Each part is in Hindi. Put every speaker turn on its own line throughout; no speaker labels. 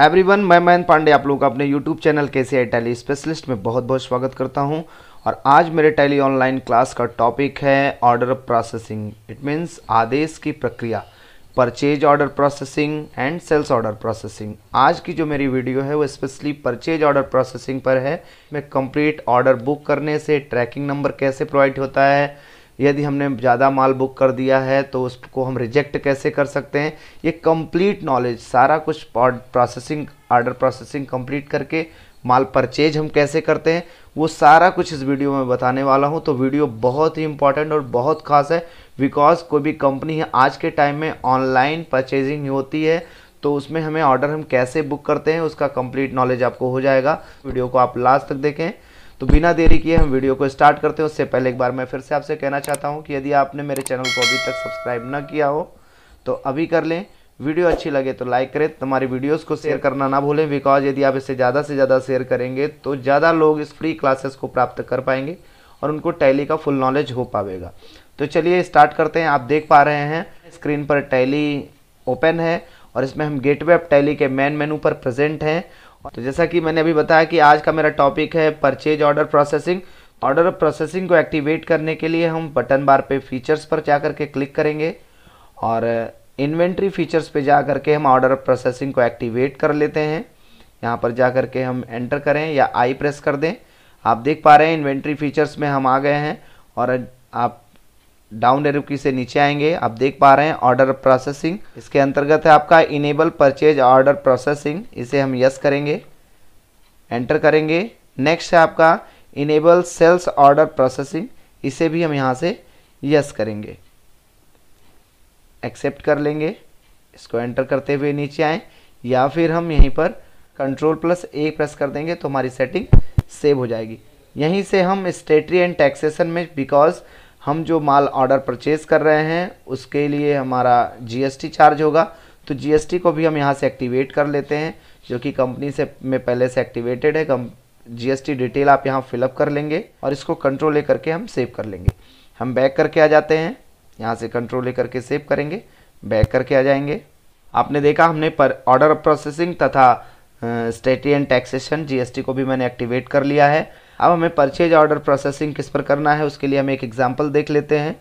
है एवरीवन, मैं मयंक पांडे आप लोगों का अपने यूट्यूब चैनल के सी आई टैली स्पेशलिस्ट में बहुत बहुत स्वागत करता हूँ। और आज मेरे टैली ऑनलाइन क्लास का टॉपिक है ऑर्डर प्रोसेसिंग इट मीन्स आदेश की प्रक्रिया purchase order processing and sales order processing आज की जो मेरी वीडियो है वो स्पेशली परचेज ऑर्डर प्रोसेसिंग पर है। मैं कंप्लीट ऑर्डर बुक करने से ट्रैकिंग नंबर कैसे प्रोवाइड होता है यदि हमने ज़्यादा माल बुक कर दिया है तो उसको हम रिजेक्ट कैसे कर सकते हैं? ये कंप्लीट नॉलेज सारा कुछ प्रोसेसिंग ऑर्डर प्रोसेसिंग कंप्लीट करके माल परचेज हम कैसे करते हैं? वो सारा कुछ इस वीडियो में बताने वाला हूँ। तो वीडियो बहुत ही इंपॉर्टेंट और बहुत खास है बिकॉज़ कोई भी कंपनी है, आज के टाइम में ऑनलाइन परचेजिंग होती है तो उसमें हमें ऑर्डर हम कैसे बुक करते हैं, उसका कंप्लीट नॉलेज आपको हो जाएगा। वीडियो को आप लास्ट तक देखें। तो बिना देरी किए हम वीडियो को स्टार्ट करते हैं। उससे पहले एक बार मैं फिर से आपसे कहना चाहता हूँ कि यदि आपने मेरे चैनल को अभी तक सब्सक्राइब न किया हो तो अभी कर लें। वीडियो अच्छी लगे तो लाइक करें, तुम्हारी वीडियोस को शेयर करना ना भूलें बिकॉज़ यदि आप इसे ज़्यादा से ज़्यादा शेयर करेंगे तो ज़्यादा लोग इस फ्री क्लासेस को प्राप्त कर पाएँगे और उनको टैली का फुल नॉलेज हो पाएगा तो चलिए स्टार्ट करते हैं। आप देख पा रहे हैं स्क्रीन पर टैली ओपन है और इसमें हम गेटवे ऑफ़ टैली के मेन मेनू पर प्रेजेंट हैं। तो जैसा कि मैंने अभी बताया कि आज का मेरा टॉपिक है purchase order processing order processing को एक्टिवेट करने के लिए हम बटन बार पे फीचर्स पर जा करके क्लिक करेंगे और इन्वेंट्री फीचर्स पे जा करके हम ऑर्डर प्रोसेसिंग को एक्टिवेट कर लेते हैं। यहाँ पर जा करके हम एंटर करें या आई प्रेस कर दें। आप देख पा रहे हैं इन्वेंट्री फीचर्स में हम आ गए हैं और आप डाउन एरो की से नीचे आएँगे। आप देख पा रहे हैं ऑर्डर प्रोसेसिंग इसके अंतर्गत है आपका इनेबल परचेज ऑर्डर प्रोसेसिंग इसे हम यस करेंगे। एंटर करेंगे। नेक्स्ट है आपका इनेबल सेल्स ऑर्डर प्रोसेसिंग इसे भी हम यहाँ से यस करेंगे। एक्सेप्ट कर लेंगे। इसको एंटर करते हुए नीचे आए। या फिर हम यहीं पर कंट्रोल प्लस ए प्रेस कर देंगे तो हमारी सेटिंग सेव हो जाएगी। यहीं से हम स्टेटरी एंड टैक्सेशन में बिकॉज़ हम जो माल ऑर्डर परचेज कर रहे हैं, उसके लिए हमारा जीएसटी चार्ज होगा। तो जीएसटी को भी हम यहाँ से एक्टिवेट कर लेते हैं, जो कि कंपनी से में पहले से एक्टिवेटेड है। कम जीएसटी डिटेल आप यहाँ फिलअप कर लेंगे और इसको कंट्रोल ले करके हम सेव कर लेंगे। हम बैक करके आ जाते हैं, यहाँ से कंट्रोल ले करके सेव करेंगे बैक करके आ जाएँगे। आपने देखा हमने पर ऑर्डर प्रोसेसिंग तथा स्टेटी एंड टैक्सेशन जीएसटी को भी मैंने एक्टिवेट कर लिया है। अब हमें परचेज ऑर्डर प्रोसेसिंग किस पर करना है, उसके लिए हम एक एग्ज़ाम्पल देख लेते हैं।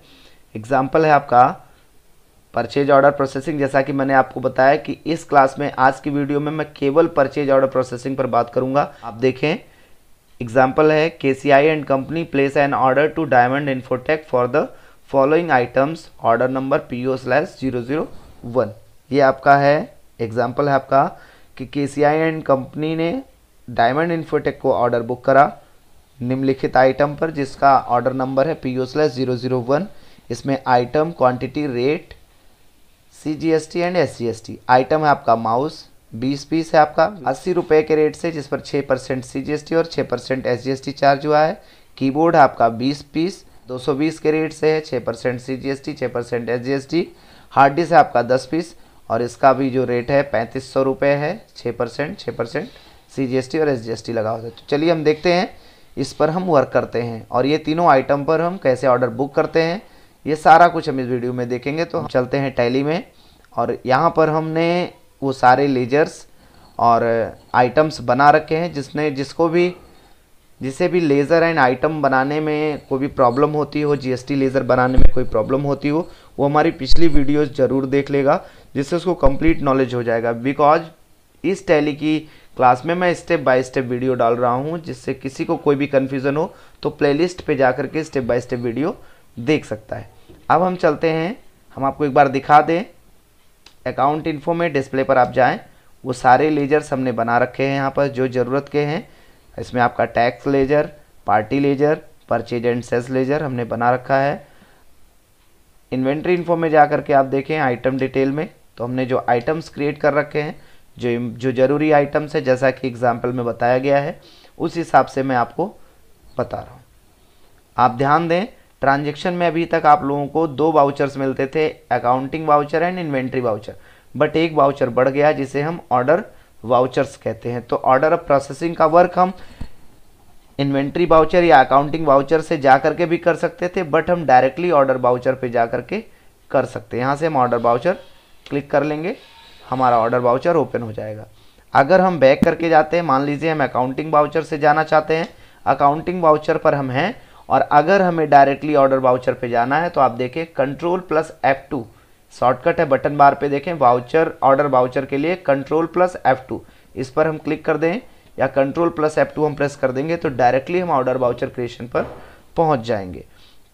एग्ज़ाम्पल है आपका परचेज ऑर्डर प्रोसेसिंग जैसा कि मैंने आपको बताया कि इस क्लास में, आज की वीडियो में मैं केवल परचेज ऑर्डर प्रोसेसिंग पर बात करूँगा। आप देखें एग्ज़ाम्पल है K C I and company place an order to Diamond Infotech for the following items order number P O slash zero zero one ये आपका है एग्ज़ाम्पल है आपका कि K C I and company ने डायमंड इन्फोटेक को ऑर्डर बुक करा। निम्नलिखित आइटम पर, जिसका ऑर्डर नंबर है P O slash zero zero one इसमें item quantity rate C G S T and S G S T item है आपका माउस बीस पीस है आपका, अस्सी रुपये के रेट से, जिस पर छः percent C G S T और छः percent S G S T charge हुआ है। कीबोर्ड है आपका बीस पीस, दो सौ बीस के रेट से है छः percent C G S T छः percent S G S T hard disk है आपका दस पीस, और इसका भी जो रेट है पैंतीस सौ रुपये है छः परसेंट छः percent C G S T और एस जी एस टी लगा होता है तो चलिए हम देखते हैं इस पर हम वर्क करते हैं। और ये तीनों आइटम पर हम कैसे ऑर्डर बुक करते हैं, ये सारा कुछ हम इस वीडियो में देखेंगे। तो हम चलते हैं टैली में और यहाँ पर हमने वो सारे लेजर्स और आइटम्स बना रखे हैं, जिसने, जिसको भी, जिसे भी लेज़र एंड आइटम बनाने में कोई भी प्रॉब्लम होती हो जीएसटी लेज़र बनाने में कोई प्रॉब्लम होती हो, वो हमारी पिछली वीडियोस ज़रूर देख लेगा, जिससे उसको कंप्लीट नॉलेज हो जाएगा। बिकॉज़ इस टैली की क्लास में मैं स्टेप बाय स्टेप वीडियो डाल रहा हूँ, जिससे किसी को कोई भी कन्फ्यूज़न हो तो प्लेलिस्ट पे जा के स्टेप बाय स्टेप वीडियो देख सकता है। अब हम चलते हैं। हम आपको एक बार दिखा दें। अकाउंट इन्फो में डिस्प्ले पर आप जाएँ। वो सारे लेजर्स हमने बना रखे हैं यहाँ पर, जो ज़रूरत के हैं। इसमें आपका tax ledger party ledger purchase and sales ledger हमने बना रखा है। इन्वेंट्री इन्फो में जा करके आप देखें आइटम डिटेल में तो हमने जो आइटम्स क्रिएट कर रखे हैं जो जो ज़रूरी आइटम्स है, जैसा कि एग्ज़ाम्पल में बताया गया है, उस हिसाब से मैं आपको बता रहा हूँ। आप ध्यान दें ट्रांजेक्शन में अभी तक आप लोगों को दो वाउचर्स मिलते थे accounting voucher and inventory voucher but एक वाउचर बढ़ गया, जिसे हम ऑर्डर वाउचर्स कहते हैं। तो ऑर्डर ऑफ़ प्रोसेसिंग का वर्क हम इन्वेंट्री वाउचर या अकाउंटिंग वाउचर से जा करके भी कर सकते थे बट हम डायरेक्टली ऑर्डर वाउचर पे जा करके कर सकते हैं। यहाँ से हम ऑर्डर वाउचर क्लिक कर लेंगे। हमारा ऑर्डर वाउचर ओपन हो जाएगा। अगर हम बैक करके जाते हैं, मान लीजिए हम अकाउंटिंग वाउचर से जाना चाहते हैं अकाउंटिंग वाउचर पर हम हैं, और अगर हमें डायरेक्टली ऑर्डर वाउचर पे जाना है तो आप देखें control plus F two shortcut है बटन बार पे देखें वाउचर ऑर्डर वाउचर के लिए कंट्रोल प्लस एफ़ टू इस पर हम क्लिक कर दें, या कंट्रोल प्लस एफ़ टू हम प्रेस कर देंगे तो डायरेक्टली हम ऑर्डर वाउचर क्रिएशन पर पहुँच जाएँगे।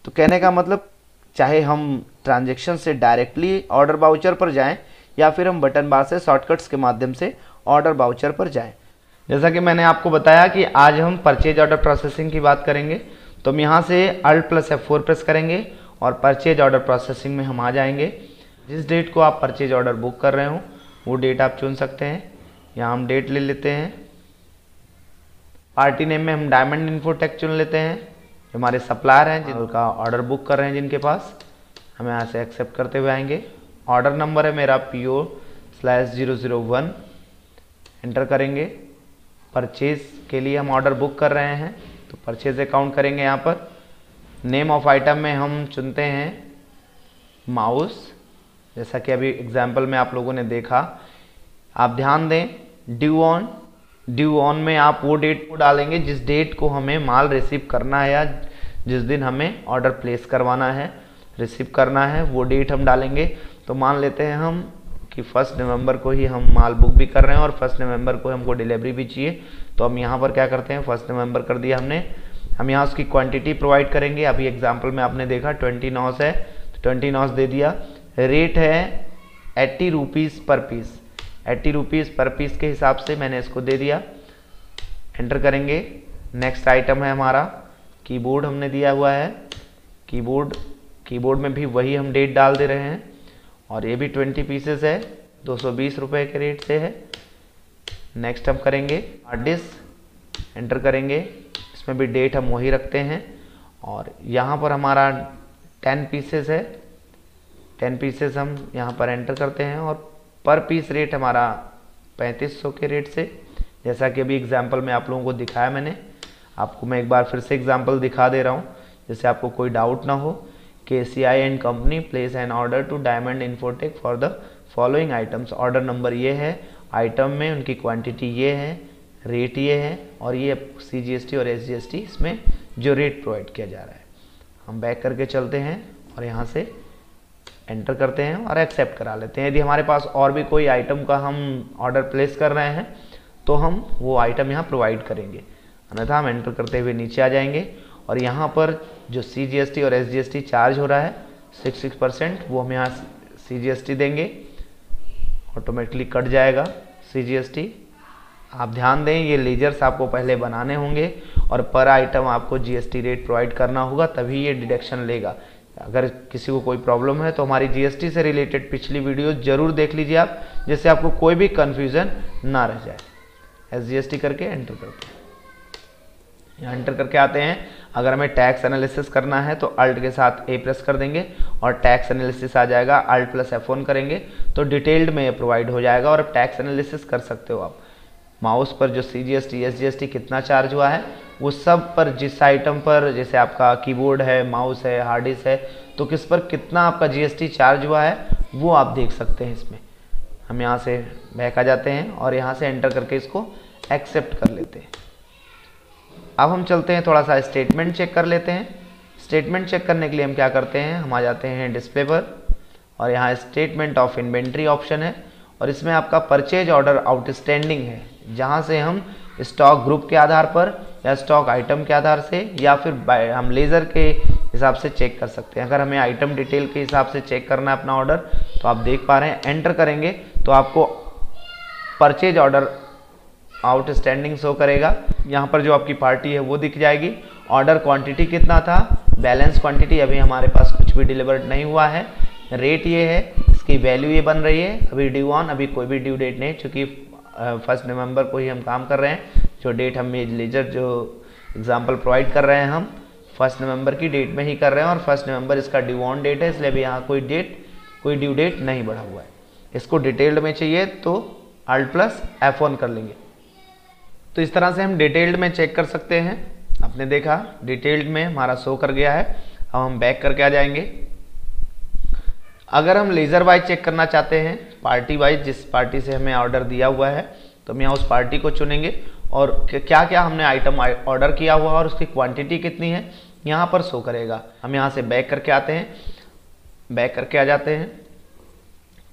तो कहने का मतलब चाहे हम ट्रांजेक्शन से डायरेक्टली ऑर्डर वाउचर पर जाएँ या फिर हम बटन बार से शॉर्टकट्स के माध्यम से ऑर्डर बाउचर पर जाएँ। जैसा कि मैंने आपको बताया कि आज हम परचेज ऑर्डर प्रोसेसिंग की बात करेंगे तो हम यहाँ से alt plus F four press करेंगे और परचेज ऑर्डर प्रोसेसिंग में हम आ जाएँगे। जिस डेट को आप परचेज ऑर्डर बुक कर रहे हो, वो डेट आप चुन सकते हैं। यहाँ हम डेट ले लेते हैं। पार्टी नेम में हम डायमंड इन्फोटेक चुन लेते हैं। जो हमारे सप्लायर हैं जिनका ऑर्डर बुक कर रहे हैं जिनके पास। हम यहाँ से एक्सेप्ट करते हुए आएँगे। ऑर्डर नंबर है मेरा P O slash zero zero one enter करेंगे। परचेज के लिए हम ऑर्डर बुक कर रहे हैं। तो परचेज अकाउंट करेंगे यहाँ पर। नेम ऑफ़ आइटम में हम चुनते हैं माउस जैसा कि अभी एग्ज़ाम्पल में आप लोगों ने देखा। आप ध्यान दें ड्यू ऑन ड्यू ऑन में आप वो डेट को डालेंगे जिस डेट को हमें माल रिसीव करना है या जिस दिन हमें ऑर्डर प्लेस करवाना है रिसीव करना है, वो डेट हम डालेंगे। तो मान लेते हैं हम कि फ़र्स्ट नवंबर को ही हम माल बुक भी कर रहे हैं और फ़र्स्ट नवंबर को हमको डिलीवरी भी चाहिए। तो हम यहाँ पर क्या करते हैं, फ़र्स्ट नवंबर कर दिया हमने। हम यहाँ उसकी क्वांटिटी प्रोवाइड करेंगे। अभी एग्ज़ाम्पल में आपने देखा ट्वेंटी नॉस है तो ट्वेंटी नॉस दे दिया। रेट है eighty rupees per piece eighty rupees per piece के हिसाब से मैंने इसको दे दिया। एंटर करेंगे। नेक्स्ट आइटम है हमारा। कीबोर्ड हमने दिया हुआ है। कीबोर्ड कीबोर्ड में भी वही हम डेट डाल दे रहे हैं। और ये भी ट्वेंटी पीसेस है, दो सौ बीस रुपये के रेट से है। नेक्स्ट हम करेंगे हार्ड डिस्क एंटर करेंगे। इसमें भी डेट हम वही रखते हैं। और यहाँ पर हमारा टेन पीसेस है। टेन पीसेस हम यहाँ पर एंटर करते हैं और पर पीस रेट हमारा पैंतीस सौ के रेट से। जैसा कि अभी एग्ज़ाम्पल में आप लोगों को दिखाया मैंने। आपको मैं एक बार फिर से एग्ज़ाम्पल दिखा दे रहा हूँ जैसे आपको कोई डाउट ना हो। K C I and company place an order to Diamond Infotech for the following items order number ये है आइटम में उनकी क्वांटिटी ये है रेट ये है और ये सी जी एस टी और एस जी एस टी इसमें जो रेट प्रोवाइड किया जा रहा है। हम बैक करके चलते हैं और यहाँ से एंटर करते हैं और एक्सेप्ट करा लेते हैं। यदि हमारे पास और भी कोई आइटम का हम ऑर्डर प्लेस कर रहे हैं तो हम वो आइटम यहाँ प्रोवाइड करेंगे। अन्यथा हम एंटर करते हुए नीचे आ जाएँगे और यहाँ पर जो सी जी एस टी और S G S T charge हो रहा है सिक्स सिक्स परसेंट वो हम यहाँ सी जी एस टी देंगे। ऑटोमेटिकली कट जाएगा सी जी एस टी आप ध्यान दें, ये लेजर्स आपको पहले बनाने होंगे और पर आइटम आपको जीएसटी रेट प्रोवाइड करना होगा, तभी ये डिडक्शन लेगा। अगर किसी को कोई प्रॉब्लम है तो हमारी जीएसटी से रिलेटेड पिछली वीडियो ज़रूर देख लीजिए आप, जिससे आपको कोई भी कन्फ्यूज़न ना रह जाए। एस जी करके एंटर करते हैं यहाँ एंटर करके आते हैं। अगर हमें टैक्स एनालिसिस करना है तो अल्ट के साथ ए प्रेस कर देंगे और टैक्स एनालिसिस आ जाएगा अल्ट प्लस एफ़ करेंगे तो डिटेल्ड में प्रोवाइड हो जाएगा और टैक्स एनालिसिस कर सकते हो आप। माउस पर जो C G S T S G S T कितना चार्ज हुआ है, वो सब पर जिस आइटम पर, जैसे आपका कीबोर्ड है माउस है हार्ड डिस्क है तो किस पर कितना आपका जीएसटी चार्ज हुआ है, वो आप देख सकते हैं इसमें। हम यहाँ से बहका जाते हैं और यहाँ से एंटर करके इसको एक्सेप्ट कर लेते हैं। अब हम चलते हैं, थोड़ा सा स्टेटमेंट चेक कर लेते हैं। स्टेटमेंट चेक करने के लिए हम क्या करते हैं? हम आ जाते हैं डिस्प्ले पर और यहाँ स्टेटमेंट ऑफ़ इन्वेंट्री ऑप्शन है और इसमें आपका परचेज ऑर्डर आउटस्टैंडिंग है। जहाँ से हम स्टॉक ग्रुप के आधार पर या स्टॉक आइटम के आधार से या फिर हम लेज़र के हिसाब से चेक कर सकते हैं। अगर हमें आइटम डिटेल के हिसाब से चेक करना है अपना ऑर्डर तो आप देख पा रहे हैं एंटर करेंगे तो आपको परचेज ऑर्डर आउटस्टैंडिंग शो करेगा। यहाँ पर जो आपकी पार्टी है, वो दिख जाएगी। ऑर्डर क्वांटिटी कितना था? बैलेंस क्वांटिटी, अभी हमारे पास कुछ भी डिलीवर्ड नहीं हुआ है। रेट ये है, इसकी वैल्यू ये बन रही है। अभी ड्यू ऑन अभी कोई भी ड्यू डेट नहीं, चूँकि फ़र्स्ट नवंबर को ही हम काम कर रहे हैं। जो डेट हम लेजर जो एग्ज़ाम्पल प्रोवाइड कर रहे हैं हम फ़र्स्ट नवंबर की डेट में ही कर रहे हैं और फ़र्स्ट नवंबर इसका ड्यू ऑन डेट है, इसलिए अभी यहाँ कोई डेट कोई ड्यू डेट नहीं बढ़ा हुआ है। इसको डिटेल्ड में चाहिए तो अल्ट प्लस एफ़ ऑन कर लेंगे। तो इस तरह से हम डिटेल्ड में चेक कर सकते हैं। आपने देखा, डिटेल्ड में हमारा शो कर गया है। अब हम बैक करके आ जाएँगे। अगर हम लेज़र वाइज चेक करना चाहते हैं, पार्टी वाइज, जिस पार्टी से हमें ऑर्डर दिया हुआ है तो हम यहाँ उस पार्टी को चुनेंगे। और क्या क्या हमने आइटम ऑर्डर किया हुआ और उसकी क्वांटिटी कितनी है, यहाँ पर शो करेगा। हम यहाँ से बैक करके आते हैं। बैक करके आ जाते हैं।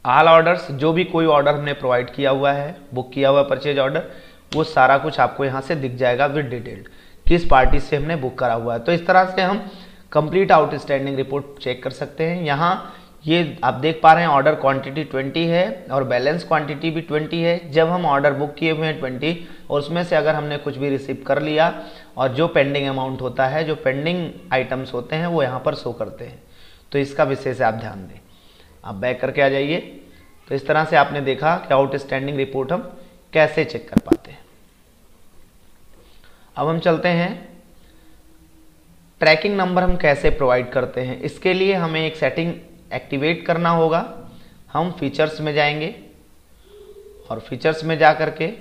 ऑल ऑर्डर्स जो भी कोई ऑर्डर हमने प्रोवाइड किया हुआ है बुक किया हुआ परचेज ऑर्डर वो सारा कुछ आपको यहाँ से दिख जाएगा विद डिटेल्ड किस पार्टी से हमने बुक करा हुआ है। तो इस तरह से हम कंप्लीट आउटस्टैंडिंग रिपोर्ट चेक कर सकते हैं। यहाँ ये आप देख पा रहे हैं ऑर्डर क्वांटिटी 20 है और बैलेंस क्वांटिटी भी 20 है। जब हम ऑर्डर बुक किए हुए हैं 20 और उसमें से अगर हमने कुछ भी रिसीव कर लिया, और जो पेंडिंग अमाउंट होता है, जो पेंडिंग आइटम्स होते हैं, वो यहाँ पर शो करते हैं। तो इसका विशेष आप ध्यान दें। आप बैक करके आ जाइए। तो इस तरह से आपने देखा कि आउटस्टैंडिंग रिपोर्ट हम कैसे चेक कर हैं अब हम चलते हैं। ट्रैकिंग नंबर हम कैसे प्रोवाइड करते हैं? इसके लिए हमें एक सेटिंग एक्टिवेट करना होगा। हम फीचर्स में जाएँगे और फीचर्स में जा करके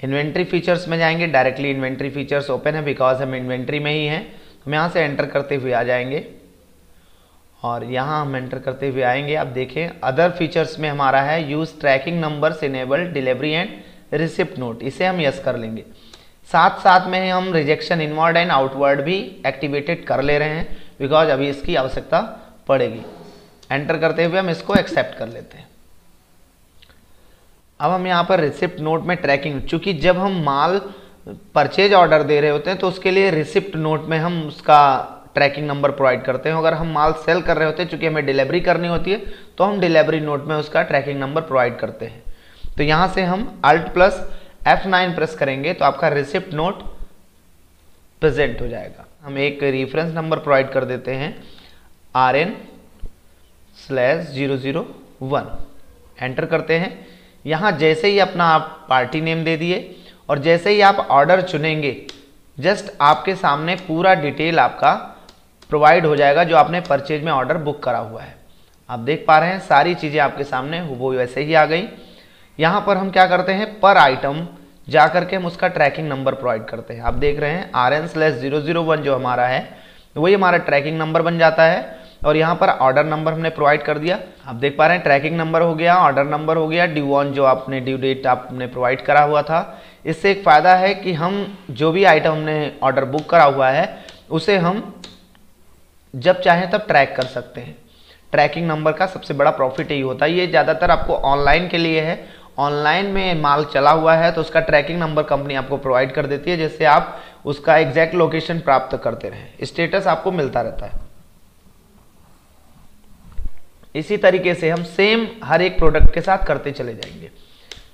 इन्वेंट्री फीचर्स में जाएँगे। डायरेक्टली इन्वेंट्री फीचर्स ओपन है बिकॉज़ हम इन्वेंट्री में ही हैं। हम यहाँ से एंटर करते हुए आ जाएँगे और यहाँ हम एंटर करते हुए आएँगे। आप देखें अदर फीचर्स में हमारा है use tracking numbers enable delivery and receipt note इसे हम यस कर लेंगे। साथ साथ में हम रिजेक्शन इनवर्ड एंड आउटवर्ड भी एक्टिवेटेड कर ले रहे हैं बिकॉज़ अभी इसकी आवश्यकता पड़ेगी। एंटर करते हुए हम इसको एक्सेप्ट कर लेते हैं। अब हम यहाँ पर रिसिप्ट नोट में ट्रैकिंग चूँकि जब हम माल परचेज ऑर्डर दे रहे होते हैं तो उसके लिए रिसिप्ट नोट में हम उसका ट्रैकिंग नंबर प्रोवाइड करते हैं। अगर हम माल सेल कर रहे होते हैं, चूँकि हमें डिलीवरी करनी होती है तो हम डिलीवरी नोट में उसका ट्रैकिंग नंबर प्रोवाइड करते हैं। तो यहाँ से हम अल्ट प्लस F9 प्रेस करेंगे तो आपका रिसिप्ट नोट प्रेजेंट हो जाएगा। हम एक रेफरेंस नंबर प्रोवाइड कर देते हैं R N slash zero zero one enter करते हैं। यहाँ जैसे ही अपना आप पार्टी नेम दे दिए और जैसे ही आप ऑर्डर चुनेंगे जस्ट आपके सामने पूरा डिटेल आपका प्रोवाइड हो जाएगा जो आपने परचेज में ऑर्डर बुक करा हुआ है। आप देख पा रहे हैं, सारी चीज़ें आपके सामने वो वैसे ही आ गई। यहाँ पर हम क्या करते हैं? पर आइटम जा करके हम उसका ट्रैकिंग नंबर प्रोवाइड करते हैं। आप देख रहे हैं R N slash zero zero one जो हमारा है, वही हमारा ट्रैकिंग नंबर बन जाता है और यहाँ पर ऑर्डर नंबर हमने प्रोवाइड कर दिया। आप देख पा रहे हैं ट्रैकिंग नंबर हो गया ऑर्डर नंबर हो गया ड्यू ऑन जो आपने ड्यू डेट आपने प्रोवाइड करा हुआ था। इससे एक फ़ायदा है कि हम जो भी आइटम हमने ऑर्डर बुक करा हुआ है, उसे हम जब चाहें तब ट्रैक कर सकते हैं। ट्रैकिंग नंबर का सबसे बड़ा प्रॉफिट यही होता है। ये ज़्यादातर आपको ऑनलाइन के लिए है ऑनलाइन में माल चला हुआ है तो उसका ट्रैकिंग नंबर कंपनी आपको प्रोवाइड कर देती है, जिससे आप उसका एग्जैक्ट लोकेशन प्राप्त करते रहें। स्टेटस आपको मिलता रहता है। इसी तरीके से हम सेम हर एक प्रोडक्ट के साथ करते चले जाएँगे।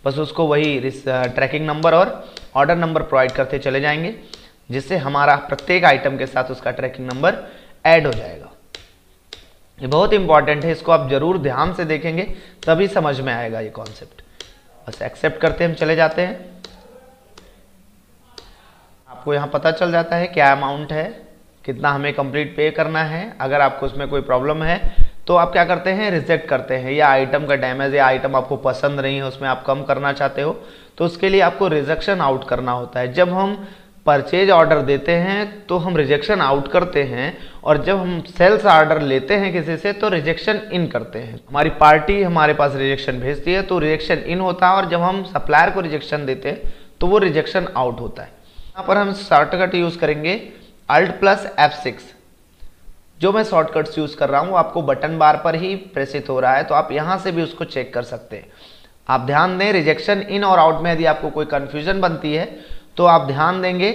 बस उसको वही ट्रैकिंग नंबर और ऑर्डर नंबर प्रोवाइड करते चले जाएँगे, जिससे हमारा प्रत्येक आइटम के साथ उसका ट्रैकिंग नंबर ऐड हो जाएगा। ये बहुत इंपॉर्टेंट है, इसको आप ज़रूर ध्यान से देखेंगे, तभी समझ में आएगा ये कॉन्सेप्ट बस एक्सेप्ट करते हम चले जाते हैं। आपको यहाँ पता चल जाता है क्या अमाउंट है, कितना हमें कंप्लीट पे करना है। अगर आपको उसमें कोई प्रॉब्लम है तो आप क्या करते हैं रिजेक्ट करते हैं। या आइटम का डैमेज या आइटम आपको पसंद नहीं है, उसमें आप कम करना चाहते हो तो उसके लिए आपको रिजेक्शन आउट करना होता है। जब हम परचेज ऑर्डर देते हैं तो हम रिजेक्शन आउट करते हैं, और जब हम सेल्स ऑर्डर लेते हैं किसी से तो रिजेक्शन इन करते हैं। हमारी पार्टी हमारे पास रिजेक्शन भेजती है तो रिजेक्शन इन होता है, और जब हम सप्लायर को रिजेक्शन देते हैं तो वो रिजेक्शन आउट होता है। यहाँ पर हम शॉर्टकट यूज़ करेंगे अल्ट प्लस एफ़ सिक्स जो मैं शॉर्टकट्स यूज़ कर रहा हूँ, वो आपको बटन बार पर ही प्रेसित हो रहा है तो आप यहाँ से भी उसको चेक कर सकते हैं। आप ध्यान दें रिजेक्शन इन और आउट में यदि आपको कोई कन्फ्यूज़न बनती है तो आप ध्यान देंगे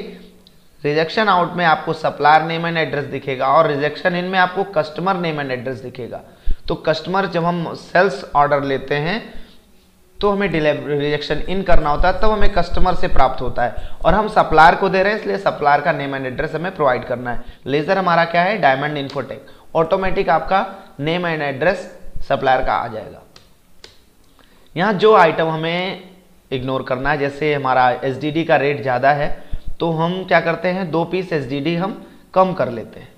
रिजेक्शन आउट में आपको सप्लायर नेम एंड एड्रेस दिखेगा और रिजेक्शन इन में आपको कस्टमर नेम एंड एड्रेस दिखेगा। तो कस्टमर जब हम सेल्स ऑर्डर लेते हैं तो हमें रिजेक्शन इन करना होता है, तब हमें कस्टमर से प्राप्त होता है और हम सप्लायर को दे रहे हैं, इसलिए सप्लायर का नेम एंड एड्रेस हमें प्रोवाइड करना है। लेजर हमारा क्या है? डायमंड इन्फोटेक ऑटोमेटिक आपका नेम एंड एड्रेस सप्लायर का आ जाएगा। यहाँ जो आइटम हमें इग्नोर करना है। जैसे हमारा एस का रेट ज़्यादा है तो हम क्या करते हैं? दो पीस एस हम कम कर लेते हैं।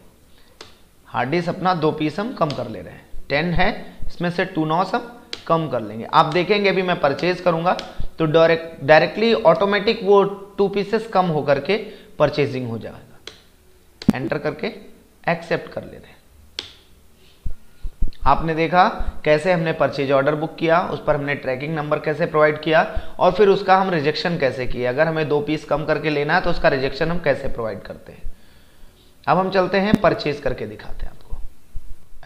हार्ड डिस्क अपना दो पीस हम कम कर ले रहे हैं। टेन है, इसमें से टू नॉस हम कम कर लेंगे। आप देखेंगे, अभी मैं परचेज करूँगा तो डायरेक्ट डायरेक्टली ऑटोमेटिक वो टू पीसेस कम होकर के परचेजिंग हो जाएगा। एंटर करके एक्सेप्ट कर ले रहे आपने देखा कैसे हमने परचेज ऑर्डर बुक किया, उस पर हमने ट्रैकिंग नंबर कैसे प्रोवाइड किया, और फिर उसका हम रिजेक्शन कैसे किया अगर हमें दो पीस कम करके लेना है तो उसका रिजेक्शन हम कैसे प्रोवाइड करते हैं। अब हम चलते हैं परचेज करके दिखाते हैं आपको।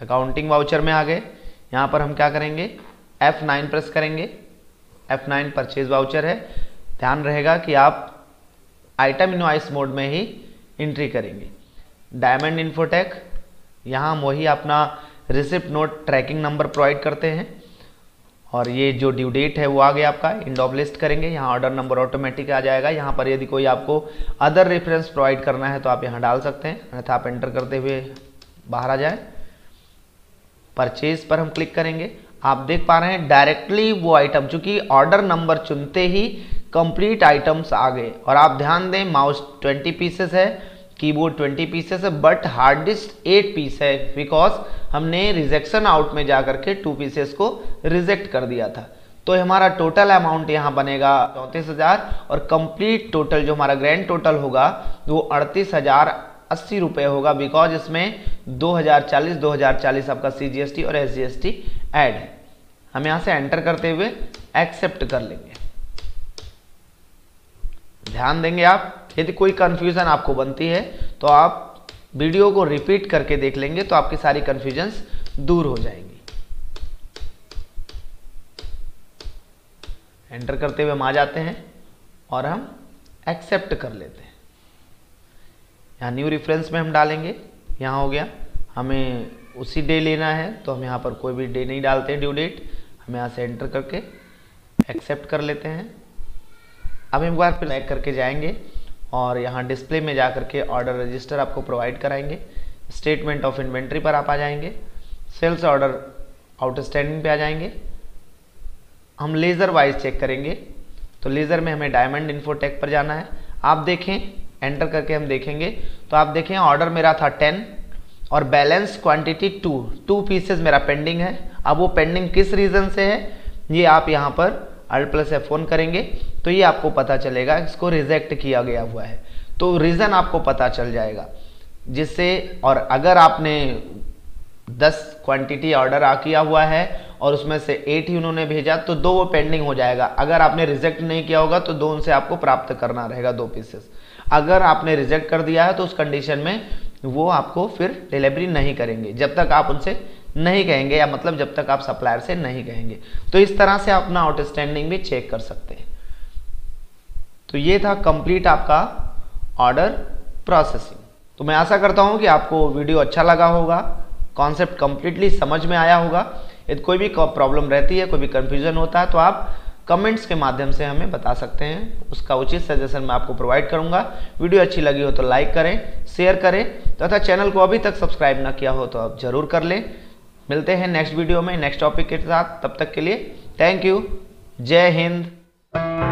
अकाउंटिंग वाउचर में आ गए। यहाँ पर हम क्या करेंगे? F9 प्रेस करेंगे। F9 परचेज वाउचर है। ध्यान रहेगा कि आप आइटम इनवाइस मोड में ही एंट्री करेंगे। डायमंड इन्फोटेक यहाँ हम वही अपना receipt note tracking number provide करते हैं। और ये जो ड्यू डेट है, वो आ गया आपका। इंड ऑफ़ लिस्ट करेंगे। यहाँ ऑर्डर नंबर ऑटोमेटिक आ जाएगा। यहाँ पर यदि कोई आपको अदर रेफरेंस प्रोवाइड करना है तो आप यहाँ डाल सकते हैं। अन्यथा आप एंटर करते हुए बाहर आ जाए। परचेज पर हम क्लिक करेंगे। आप देख पा रहे हैं डायरेक्टली वो आइटम चूँकि ऑर्डर नंबर चुनते ही कंप्लीट आइटम्स आ गए। और आप ध्यान दें माउस 20 पीसेस है। कीबोर्ड 20 पीसेस है बट हार्ड डिस्क 8 पीस है बिकॉज़ हमने रिजेक्शन आउट में जाकर के टू पीसेस को रिजेक्ट कर दिया था। तो हमारा टोटल अमाउंट यहाँ बनेगा चौंतीस हज़ार, और कंप्लीट टोटल जो हमारा ग्रैंड टोटल होगा, वो अड़तीस हज़ार अस्सी रुपये होगा बिकॉज़ इसमें 2040 2040 आपका सीजीएसटी और एस जी ऐड है। हम यहाँ से एंटर करते हुए एक्सेप्ट कर लेंगे। ध्यान देंगे आप। यदि कोई कन्फ्यूज़न आपको बनती है तो आप वीडियो को रिपीट करके देख लेंगे तो आपकी सारी कंफ्यूजन्स दूर हो जाएँगी। एंटर करते हुए हम आ जाते हैं और हम एक्सेप्ट कर लेते हैं। यहाँ न्यू रेफरेंस में हम डालेंगे, यहाँ हो गया। हमें उसी डे लेना है तो हम यहाँ पर कोई भी डे नहीं डालते ड्यू डेट हम यहाँ से एंटर करके एक्सेप्ट कर लेते हैं। अब एक बार फिर बैक करके जाएँगे। और यहाँ डिस्प्ले में जा करके ऑर्डर रजिस्टर आपको प्रोवाइड कराएँगे। स्टेटमेंट ऑफ़ इन्वेंट्री पर आप आ जाएँगे। सेल्स ऑर्डर आउटस्टैंडिंग पे आ जाएँगे। हम लेज़र वाइज चेक करेंगे। तो लेज़र में हमें डायमंड इन्फोटेक पर जाना है। आप देखें एंटर करके हम देखेंगे। तो आप देखें ऑर्डर मेरा था टेन और balance quantity two two pieces मेरा पेंडिंग है। अब वो पेंडिंग किस रीज़न से है? ये आप यहाँ पर अल्ट प्लस एफ़ फ़ोन करेंगे। तो ये आपको पता चलेगा, इसको रिजेक्ट किया गया हुआ है। तो रीज़न आपको पता चल जाएगा, जिससे और अगर आपने 10 क्वांटिटी ऑर्डर आ किया हुआ है और उसमें से एट ही उन्होंने भेजा तो दो वो पेंडिंग हो जाएगा। अगर आपने रिजेक्ट नहीं किया होगा तो दो उनसे आपको प्राप्त करना रहेगा दो पीसेस अगर आपने रिजेक्ट कर दिया है तो उस कंडीशन में वो आपको फिर डिलीवरी नहीं करेंगे, जब तक आप उनसे नहीं कहेंगे, या मतलब जब तक आप सप्लायर से नहीं कहेंगे। तो इस तरह से अपना आउटस्टैंडिंग भी चेक कर सकते हैं। तो ये था कंप्लीट आपका ऑर्डर प्रोसेसिंग तो मैं आशा करता हूँ कि आपको वीडियो अच्छा लगा होगा कॉन्सेप्ट कंप्लीटली समझ में आया होगा। यदि कोई भी प्रॉब्लम रहती है, कोई भी कंफ्यूजन होता है तो आप कमेंट्स के माध्यम से हमें बता सकते हैं। उसका उचित सजेशन मैं आपको प्रोवाइड करूँगा। वीडियो अच्छी लगी हो तो लाइक करें शेयर करें, तथा तो चैनल को अभी तक सब्सक्राइब ना किया हो तो आप ज़रूर कर लें। मिलते हैं नेक्स्ट वीडियो में नेक्स्ट टॉपिक के साथ। तब तक के लिए थैंक यू जय हिंद।